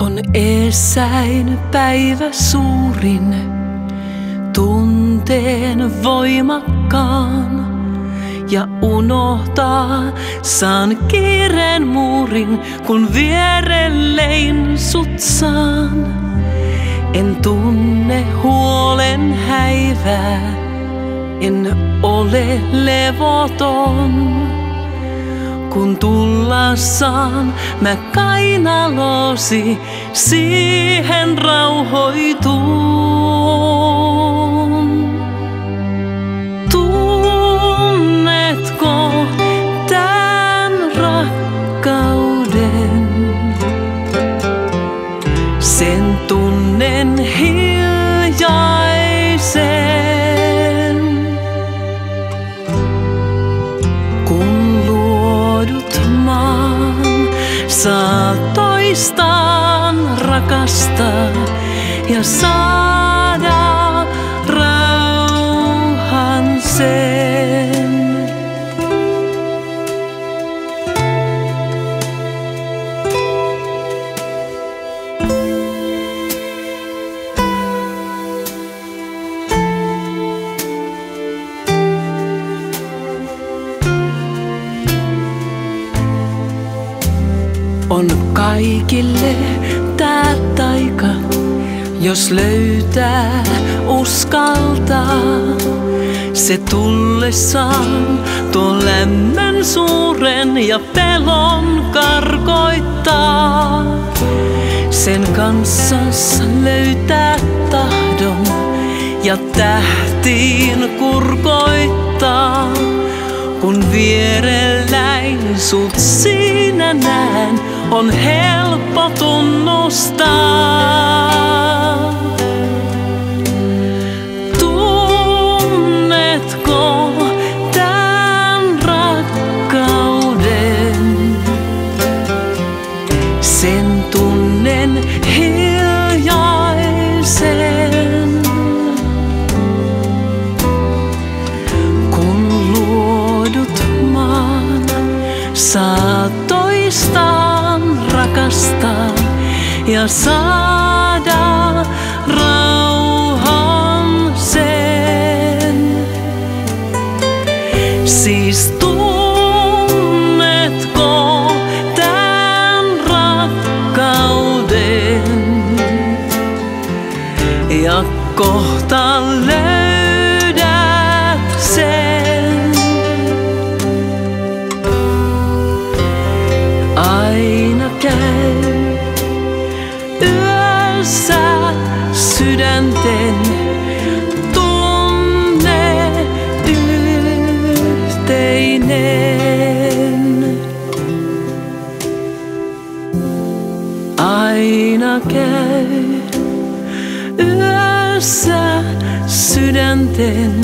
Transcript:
On eessäin päivä suurin, tunteen voimakkaan. Ja unohtaa saan kiireen muurin, kun vierellein sut saan. En tunne huolen häivää, en ole levoton. Kun tulla saan, mä kainalosi siihen rauhoituun. Toistaan rakastaa ja saada On kaikille tää taika, jos löytää uskaltaa. Se tullessaan tuo lämmön suuren ja pelon karkoittaa. Sen kanssas löytää tahdon ja tähtiin kurkoittaa. Kun vierelläin sut siinä näen, on helppo tunnustaa. Tunnetko tän rakkauden? Sen tunnen hiljaisen. Rakastaa ja saada rauhan sen. Siis tunnetko tän rakkauden? Ja kohta énekelj, ő össze szüdentén,